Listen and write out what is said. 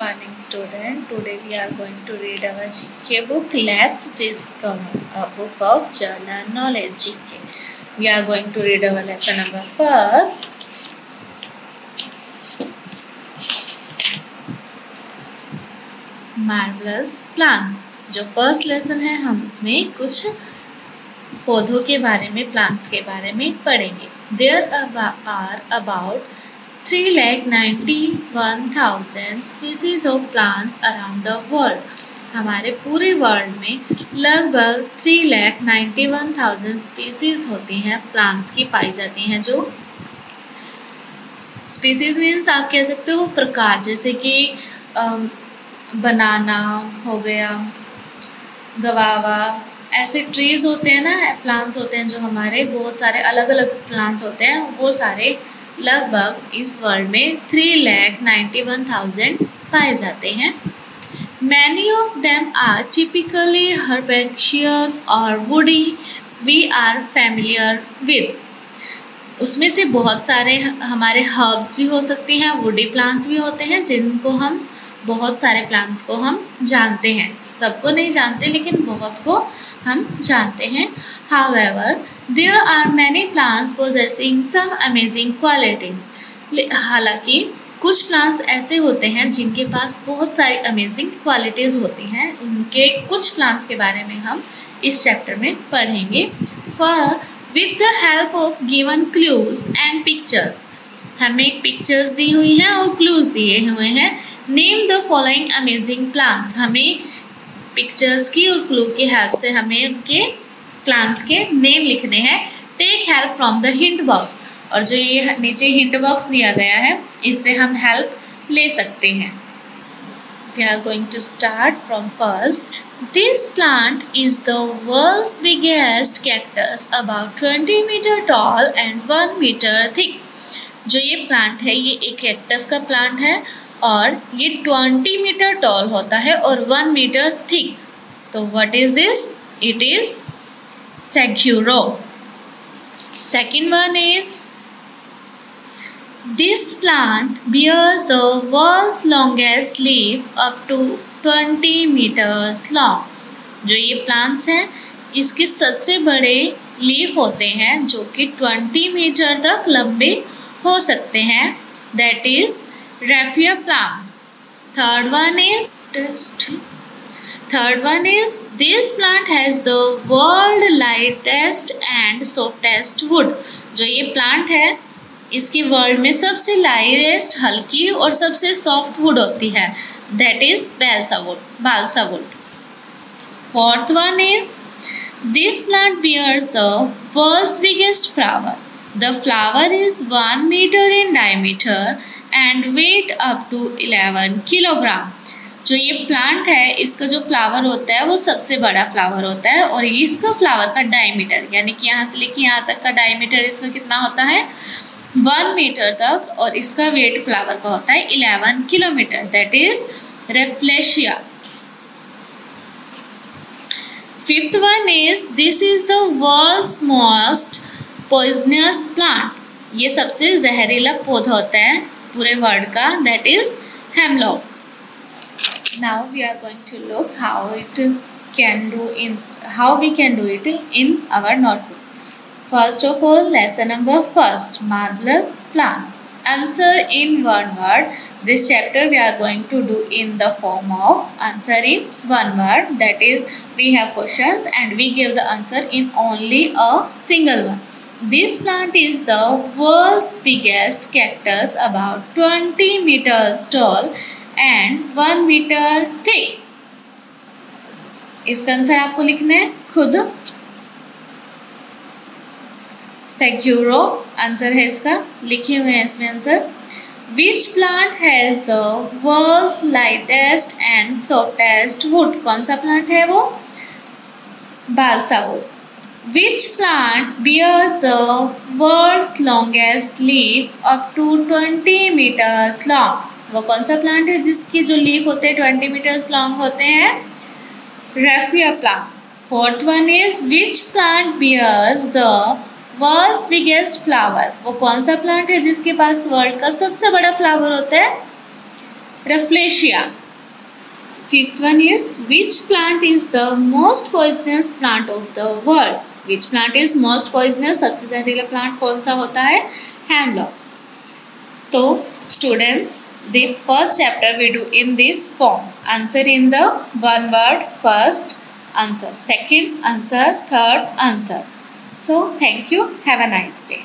morning student today we are going to read our gk book let's discover a book of general knowledge gk we are going to read our lesson number first marvelous plants जो first lesson है हम उसमें कुछ पौधों के बारे में plants के बारे में पढ़ेंगे there are about three lakh ninety one thousand species of plants around the world हमारे पूरे वर्ल्ड में लगभग three lakh ninety one thousand species होती हैं प्लांट्स की पाई जाती हैं जो। स्पीसीज मीन्स आप कह सकते हो प्रकार, जैसे कि बनाना हो गया, गवावा, ऐसे ट्रीज होते हैं ना प्लांट्स होते हैं जो हमारे, बहुत सारे अलग अलग प्लांट्स होते हैं, वो सारे लगभग इस वर्ल्ड में three lakh ninety one thousand पाए जाते हैं। Many of them are typically herbaceous और woody we are familiar with उसमें से बहुत सारे हमारे हर्ब्स भी हो सकते हैं वुडी प्लांट्स भी होते हैं, जिनको हम बहुत सारे प्लांट्स को हम जानते हैं। सबको नहीं जानते, लेकिन बहुत को हम जानते हैं। However there are many plants possessing some amazing qualities हालाँकि कुछ प्लांट्स ऐसे होते हैं जिनके पास बहुत सारी अमेजिंग क्वालिटीज़ होती हैं। उनके कुछ प्लांट्स के बारे में हम इस चैप्टर में पढ़ेंगे। For with the help of given clues and pictures हमें पिक्चर्स दी हुई हैं और क्लूज दिए हुए हैं। Name the following amazing plants हमें पिक्चर्स की और क्लू की हेल्प से हमें उनके प्लांट्स के नेम लिखने हैं. Take help from the hint box और जो ये नीचे हिंट बॉक्स दिया गया है, इससे हम हेल्प ले सकते हैं. We are going to start from first. This plant is the world's biggest cactus, about 20 meter tall and 1 meter thick. जो ये प्लांट है, ये एक कैक्टस का प्लांट है और ये 20 मीटर टॉल होता है और 1 मीटर थिक। तो what is this it is सेक्यूरो second one is, this plant bears the world's longest leaf up to 20 meters long. जो ये प्लांट्स हैं, इसके सबसे बड़े लीफ होते हैं जो कि 20 मीटर तक लंबे हो सकते हैं। That is raffia plant third one is third one is this plant has the world lightest and softest wood जो ये प्लांट है, इसकी वर्ल्ड में सबसे लाइटेस्ट हल्की और सबसे सॉफ्ट वुड होती है. That is balsa wood balsa wood fourth one is this plant bears the world's biggest flower the flower is 1 meter in diameter and weight up to 11 kilogram जो ये plant है, इसका जो फ्लावर होता है, वो सबसे बड़ा फ्लावर होता है और इसका फ्लावर का डायमीटर यानी कि यहाँ से लेके यहाँ तक का डायमीटर इसका कितना होता है? वन मीटर तक और इसका वेट फ्लावर का होता है eleven kilometer that is rafflesia fifth one is this is the world's most poisonous plant ये सबसे जहरीला पौधा होता है। pure vodka that is hemlock. Now we are going to look how it can do in how we can do it in our notebook. First of all, lesson number first, marvelous plants. Answer in one word. This chapter we are going to do in the form of answer in one word. That is, we have questions and we give the answer in only a single one. This plant is the world's biggest cactus, about 20 meters tall and 1 meter thick. इसका answer आपको लिखना है, खुद। सेक्यूरो answer है इसका, लिखे हुए हैं इसमें answer. Which plant has the world's lightest and softest wood कौन सा प्लांट है वो? Balsa wood Which plant bears the world's longest leaf up to 20 meters long? वो कौन सा प्लांट है जिसके जो लीफ होते हैं ट्वेंटी मीटर्स लॉन्ग होते हैं? Raffia plant fourth one is which plant bears the world biggest flower वो कौन सा प्लांट है जिसके पास वर्ल्ड का सबसे बड़ा फ्लावर होता है? Rafflesia fifth one is which plant is the most poisonous plant of the world which plant is most poisonous सबसे जहरीला प्लांट कौन सा होता है? हैंडलॉक तो students the first chapter we do in this form answer in the one word first answer second answer third answer so thank you have a nice day